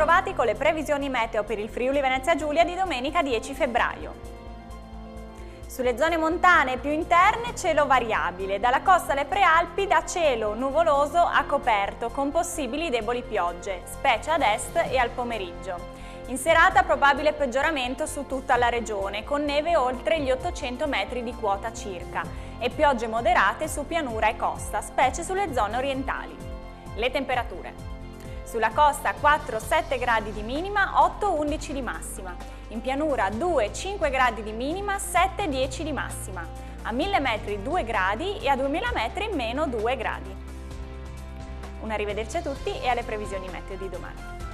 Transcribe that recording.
bentrovati con le previsioni meteo per il Friuli Venezia Giulia di domenica 10 febbraio. Sulle zone montane più interne cielo variabile, dalla costa alle prealpi da cielo nuvoloso a coperto con possibili deboli piogge, specie ad est e al pomeriggio. In serata probabile peggioramento su tutta la regione, con neve oltre gli 800 metri di quota circa e piogge moderate su pianura e costa, specie sulle zone orientali. Le temperature. Sulla costa 4-7 gradi di minima, 8-11 di massima. In pianura 2-5 gradi di minima, 7-10 di massima. A 1000 metri 2 gradi e a 2000 metri meno 2 gradi. Un arrivederci a tutti e alle previsioni meteo di domani.